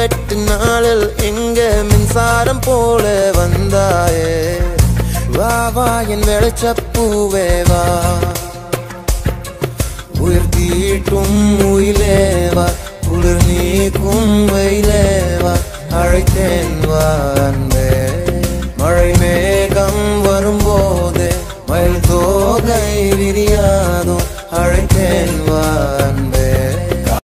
வெட்டு நாளில் எங்க மின்சாரம் போல வந்தாயே? வா வா என் வெளிச்சப்பூவே வா. உயிர் தீட்டும் உயிலேவா குளிர் நீக்கும் வெயிலேவா அழைத்தேன் வா அன்பே. மழை மேகம் வரும்போது மயில் தோகை விரியாதும் அழைத்தேன் வா.